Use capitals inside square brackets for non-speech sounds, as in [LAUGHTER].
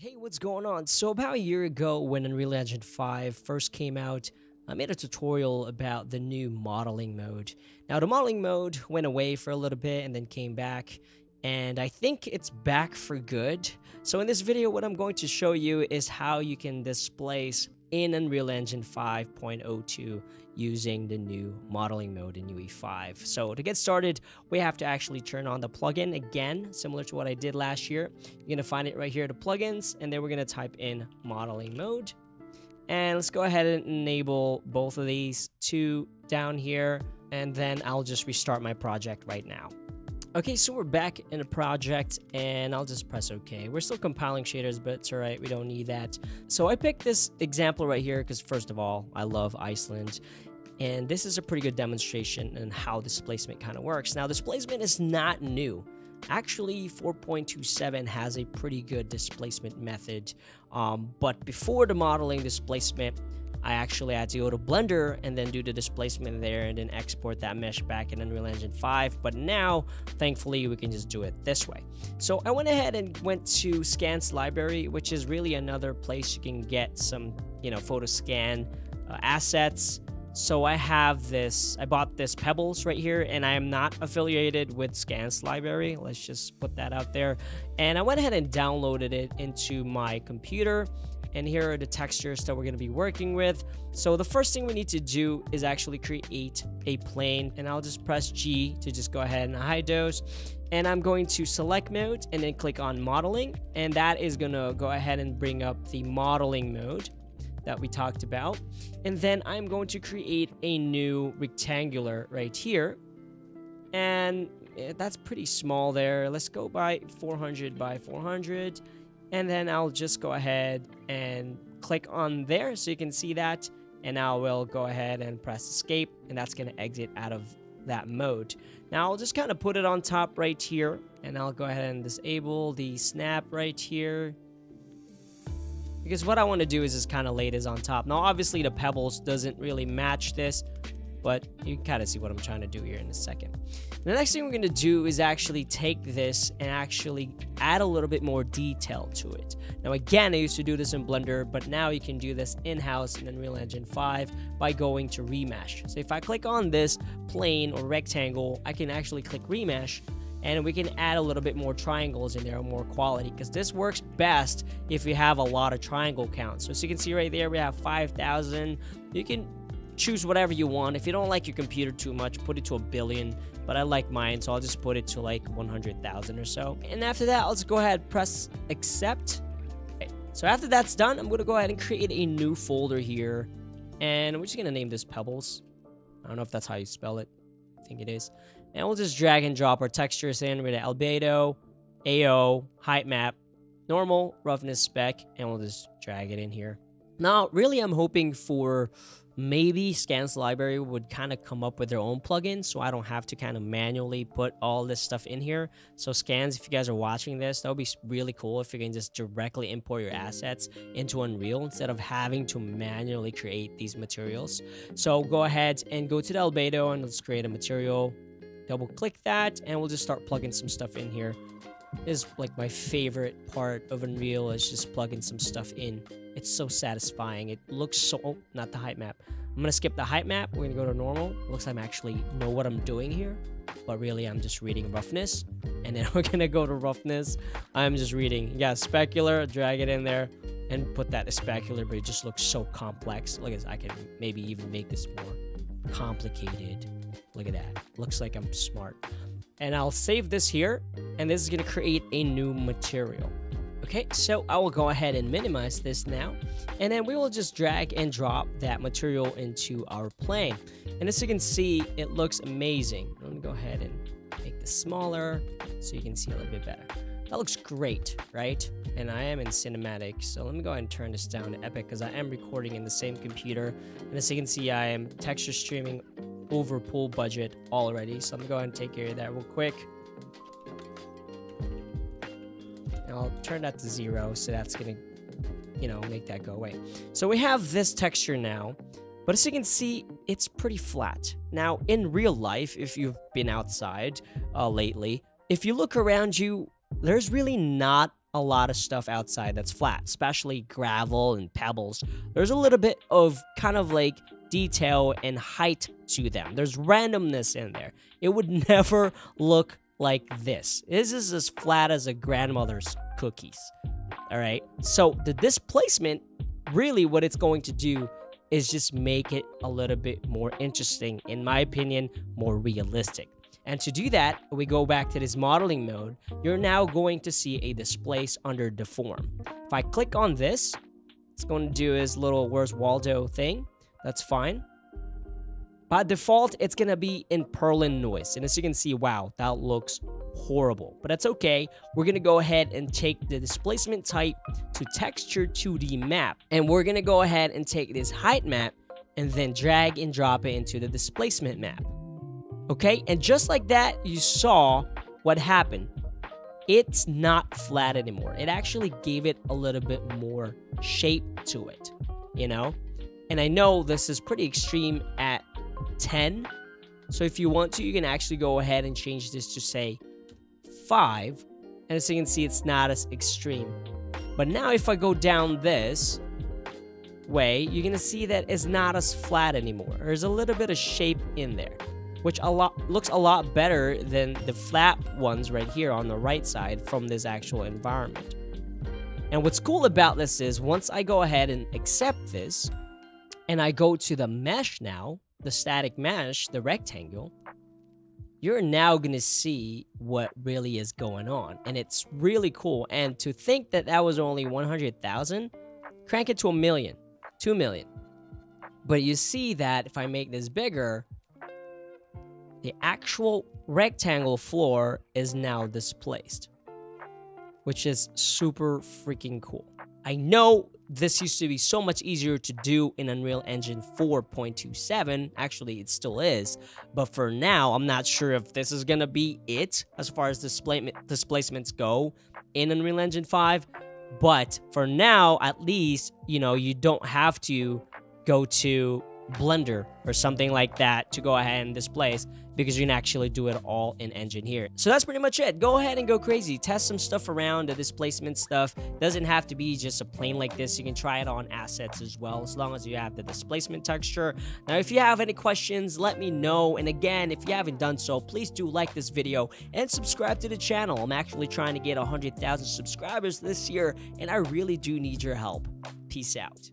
Hey, what's going on? So about a year ago when Unreal Engine 5 first came out, I made a tutorial about the new modeling mode. Now the modeling mode went away for a little bit and then came back and I think it's back for good. So in this video what I'm going to show you is how you can displace in Unreal Engine 5.02 using the new modeling mode in UE5. So to get started, we have to actually turn on the plugin again, similar to what I did last year. You're gonna find it right here, the plugins, and then we're gonna type in modeling mode. And let's go ahead and enable both of these two down here, and then I'll just restart my project right now. Okay, so we're back in a project and I'll just press OK. We're still compiling shaders, but it's all right. We don't need that. So I picked this example right here because first of all, I love Iceland. And this is a pretty good demonstration on how displacement kind of works. Now, displacement is not new. Actually, 4.27 has a pretty good displacement method. Um, but before the modeling displacement, I actually had to go to Blender and then do the displacement there and then export that mesh back in Unreal Engine 5. But now, thankfully, we can just do it this way. So I went ahead and went to Scans Library, which is really another place you can get some, you know, photo scan uh, assets. So I have this, I bought this Pebbles right here, and I am not affiliated with Scans Library. Let's just put that out there. And I went ahead and downloaded it into my computer and here are the textures that we're going to be working with. So the first thing we need to do is actually create a plane and I'll just press G to just go ahead and hide those. And I'm going to select mode and then click on modeling and that is going to go ahead and bring up the modeling mode that we talked about. And then I'm going to create a new rectangular right here. And eh, that's pretty small there. Let's go by 400 by 400 and then I'll just go ahead and click on there so you can see that and now we'll go ahead and press escape and that's going to exit out of that mode. Now I'll just kind of put it on top right here and I'll go ahead and disable the snap right here because what I want to do is just kind of lay this on top. Now obviously the pebbles doesn't really match this but you kind of see what I'm trying to do here in a second. The next thing we're going to do is actually take this and actually add a little bit more detail to it. Now again, I used to do this in Blender, but now you can do this in-house in Unreal Engine 5 by going to Remesh. So if I click on this plane or rectangle, I can actually click Remesh and we can add a little bit more triangles in there, more quality, because this works best if you have a lot of triangle counts. So as you can see right there, we have 5,000. You can choose whatever you want. If you don't like your computer too much, put it to a billion. But I like mine, so I'll just put it to like 100,000 or so. And after that, I'll just go ahead and press accept. Okay. So after that's done, I'm to go ahead and create a new folder here. And we're just to name this Pebbles. I don't know if that's how you spell it. I think it is. And we'll just drag and drop our textures in We're gonna albedo, AO, height map, normal, roughness spec, and we'll just drag it in here. Now, really, I'm hoping for maybe Scans Library would kind of come up with their own plugin so I don't have to kind of manually put all this stuff in here. So Scans, if you guys are watching this, that would be really cool if you can just directly import your assets into Unreal instead of having to manually create these materials. So go ahead and go to the albedo and let's create a material. Double click that and we'll just start plugging some stuff in here. Is like my favorite part of Unreal is just plugging some stuff in. It's so satisfying. It looks so... Oh, not the height map. I'm to skip the height map. We're to go to normal. looks like I'm actually know what I'm doing here. But really, I'm just reading roughness. And then [LAUGHS] we're to go to roughness. I'm just reading. Yeah, specular. Drag it in there. And put that specular. But it just looks so complex. This. I can maybe even make this more complicated. Look at that. Looks like I'm smart. And I'll save this here. And this is to create a new material. Okay, so I will go ahead and minimize this now, and then we will just drag and drop that material into our plane. And as you can see, it looks amazing. I'm gonna go ahead and make this smaller so you can see a little bit better. That looks great, right? And I am in cinematic, so let me go ahead and turn this down to epic because I am recording in the same computer. And as you can see, I am texture streaming over pool budget already. So I'm gonna go ahead and take care of that real quick. And I'll turn that to zero, so that's gonna, you know, make that go away. So we have this texture now, but as you can see, it's pretty flat. Now, in real life, if you've been outside uh, lately, if you look around you, there's really not a lot of stuff outside that's flat, especially gravel and pebbles. There's a little bit of kind of like detail and height to them. There's randomness in there. It would [LAUGHS] never look like this. This is as flat as a grandmother's cookies. All right. So the displacement, really, what it's going to do is just make it a little bit more interesting, in my opinion, more realistic. And to do that, we go back to this modeling mode. You're now going to see a displace under deform. If I click on this, it's going to do his little Where's Waldo thing. That's fine. By default, it's going to be in Perlin noise. And as you can see, wow, that looks horrible. But that's okay. We're going to go ahead and take the displacement type to texture 2D map. And we're going to go ahead and take this height map and then drag and drop it into the displacement map. Okay, and just like that, you saw what happened. It's not flat anymore. It actually gave it a little bit more shape to it, you know? And I know this is pretty extreme at 10. So if you want to, you can actually go ahead and change this to say 5. And as you can see, it's not as extreme. But now if I go down this way, you're going to see that it's not as flat anymore. There's a little bit of shape in there, which a lot looks a lot better than the flat ones right here on the right side from this actual environment. And what's cool about this is once I go ahead and accept this, and I go to the mesh now, the static mesh, the rectangle, you're now going to see what really is going on. And it's really cool. And to think that that was only 100,000, crank it to a million, 2 million. But you see that if I make this bigger, the actual rectangle floor is now displaced, which is super freaking cool. I know this used to be so much easier to do in Unreal Engine 4.27. Actually, it still is. But for now, I'm not sure if this is going to be it as far as displacement, displacements go in Unreal Engine 5. But for now, at least, you know, you don't have to go to Blender or something like that to go ahead and displace because you can actually do it all in engine here. So that's pretty much it. Go ahead and go crazy. Test some stuff around, the displacement stuff. Doesn't have to be just a plane like this. You can try it on assets as well, as long as you have the displacement texture. Now, if you have any questions, let me know. And again, if you haven't done so, please do like this video and subscribe to the channel. I'm actually trying to get 100,000 subscribers this year, and I really do need your help. Peace out.